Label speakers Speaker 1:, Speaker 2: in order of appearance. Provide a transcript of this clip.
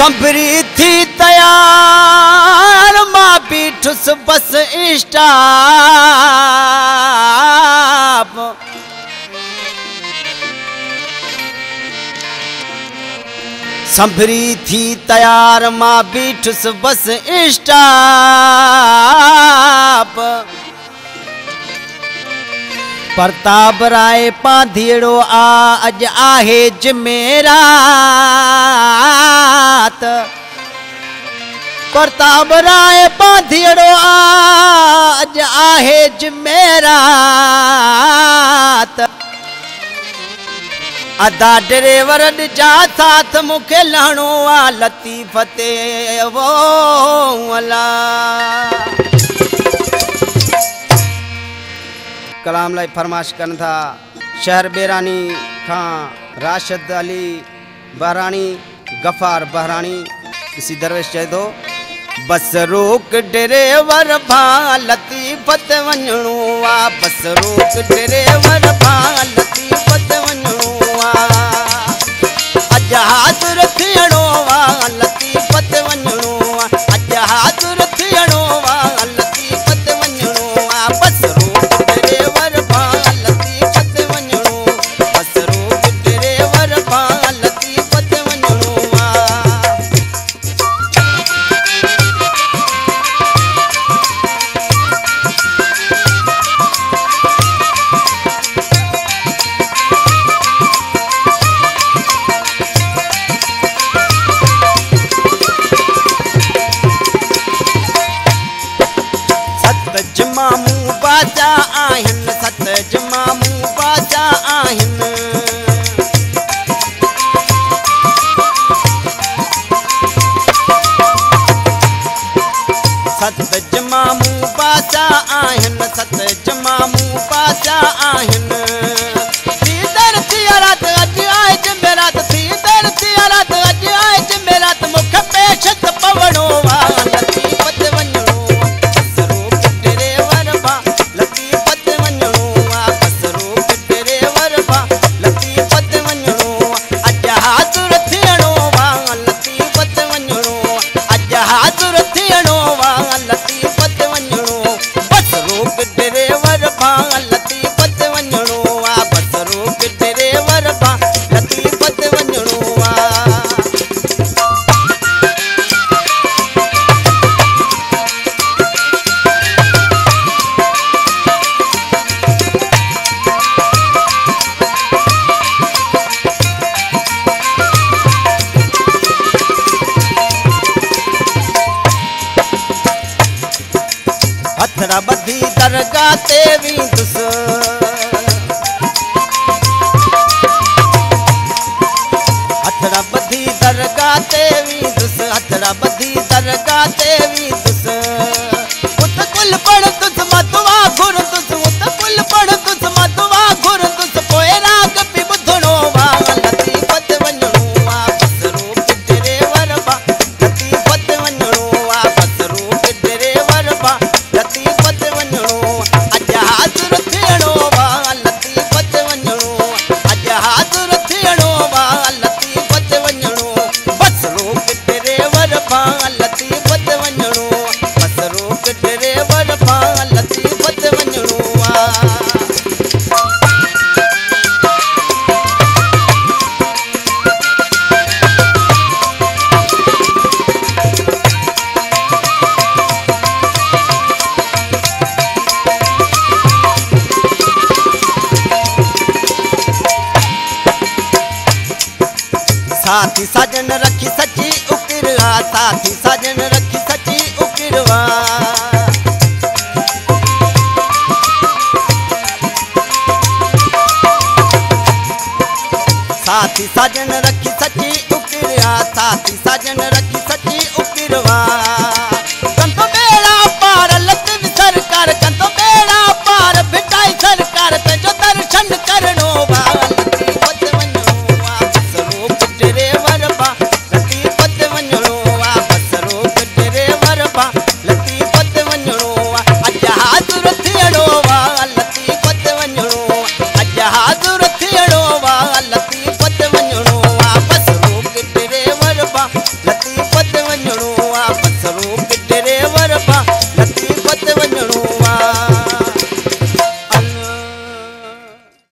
Speaker 1: संभरी थी तयार मां बीठुस स्टाप संभरी थी तयार मां बीठुस बस स्टाप प्रताप राय पाधीड़ो आ अज आहे پرتاپ راءِ پاڌيڙو آ اڄ آهي جميرات ادا ڊريور ڏجا ساٿ مون کي لهڻو آهي لتيفتي وو الا ڪلام لاءِ فرمائش ڪن ٿا شهر بيراني کان راشد علي بهراڻي گفار بهراڻي اسي درويش چئي ٿو بس روڪ ڊريور ڀا لتيفت وڃڻو آهي بس روڪ ڊريور ڀا لتيفت وڃڻو آهي ॿधी दरगाह ते वेंदुसि हथड़ा ॿधी दरगाह ते वेंदुसि हथड़ा ॿधी दरगाह ते साथी साजन रखी सची उकिरवा, साथी साजन रखी सची उकिरवा। साथी साजन रखी सची उकिरवा, साथी साजन रखी सची उकिरवा।